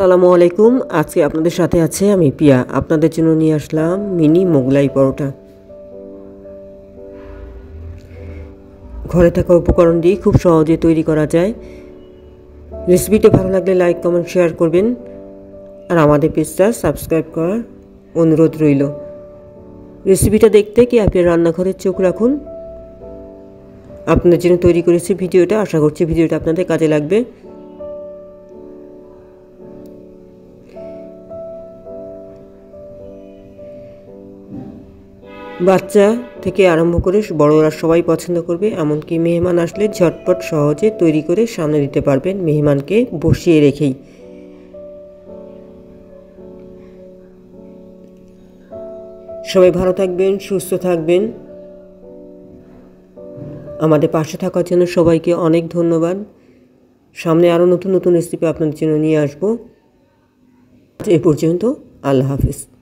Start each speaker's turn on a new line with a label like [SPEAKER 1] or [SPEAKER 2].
[SPEAKER 1] আসসালামু আলাইকুম। আজকে আপনাদের সাথে আছে আমি পিয়া। আপনাদের জন্য নিয়ে আসলাম মিনি মোগলাই পরোটা। ঘরে থাকা উপকরণ দিয়ে খুব সহজে তৈরি করা যায়। রেসিপিটা ভালো লাগলে লাইক, কমেন্ট, শেয়ার করবেন। আর আমাদের পেজটা সাবস্ক্রাইব করার অনুরোধ রইল। রেসিপিটা দেখতে কি আপনি রান্নাঘরের চোখ রাখুন। আপনাদের জন্য তৈরি করেছি ভিডিওটা। আশা করছি ভিডিওটা আপনাদের কাজে লাগবে। বাচ্চা থেকে আরম্ভ করে বড়রা সবাই পছন্দ করবে, এমনকি মেহমান আসলে ঝটপট সহজে তৈরি করে সামনে দিতে পারবেন মেহমানকে বসিয়ে রেখেই। সবাই ভালো থাকবেন, সুস্থ থাকবেন। আমাদের পাশে থাকার জন্য সবাইকে অনেক ধন্যবাদ। সামনে আরও নতুন নতুন রেসিপি আপনাদের জন্য নিয়ে আসব। এ পর্যন্ত, আল্লাহ হাফিজ।